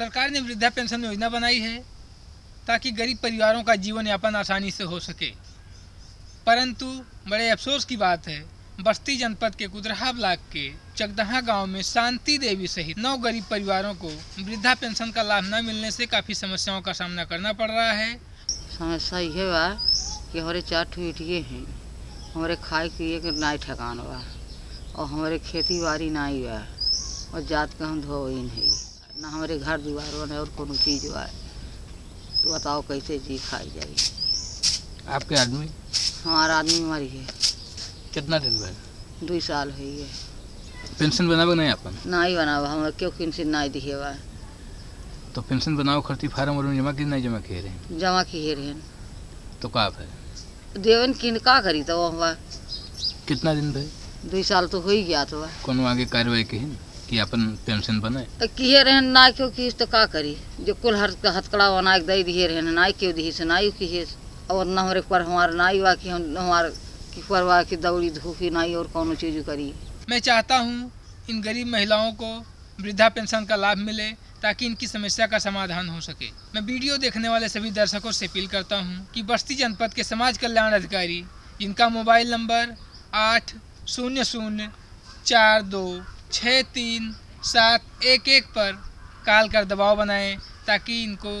सरकार ने वृद्धा पेंशन योजना बनाई है ताकि गरीब परिवारों का जीवन यापन आसानी से हो सके। परंतु बड़े अफसोस की बात है, बस्ती जनपद के कुदरहा ब्लॉक के चकदहा गाँव में शांति देवी सहित नौ गरीब परिवारों को वृद्धा पेंशन का लाभ न मिलने से काफ़ी समस्याओं का सामना करना पड़ रहा है। समस्या ये बा कि हमारे चार ठो हैं। हमारे खाए पिए के नाई ठकान बा और हमारे खेती बाड़ी नाई बा और जात का हम धोइन है ना हमारे घर दुआर बने और कोनो चीज़ बा तो बताओ कैसे जी खाई जाई आपके आदमी? हमारा आदमी मरी है कितना दिन भर दुई साल है ये पेंशन बनावे नहीं अपन नाई बनावा हमरा क्यों किनसे नाई दिए? बा तो पेंशन बनाओ खर्ची फार्म और जमा की नहीं जमा किए रहे? जमा किए रहन तो का है देवन किन का करी तो कितना दिन भर दुई साल तो हो ही गया तो। कोनो आगे कार्रवाई की कि अपन पेंशन बने तो किए रहन ना क्यों किस तो का करी? जो कुल हर हथकड़ा बना के दे दिए रहन नाई क्यों दी से नाई किए और न हमारे पर हमारा नाई बा कि हम हमार की परवा की दौड़ी धूपी नाई और कौनो चीज़ करी। मैं चाहता हूँ इन गरीब महिलाओं को वृद्धा पेंशन का लाभ मिले ताकि इनकी समस्या का समाधान हो सके। मैं वीडियो देखने वाले सभी दर्शकों से अपील करता हूँ कि बस्ती जनपद के समाज कल्याण अधिकारी इनका मोबाइल नंबर आठ शून्य शून्य चार दो छः तीन सात एक एक पर काल कर दबाव बनाएँ ताकि इनको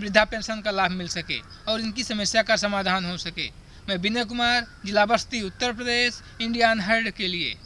वृद्धा पेंशन का लाभ मिल सके और इनकी समस्या का समाधान हो सके। मैं विनय कुमार, जिला बस्ती, उत्तर प्रदेश इंडियन हर्ड के लिए।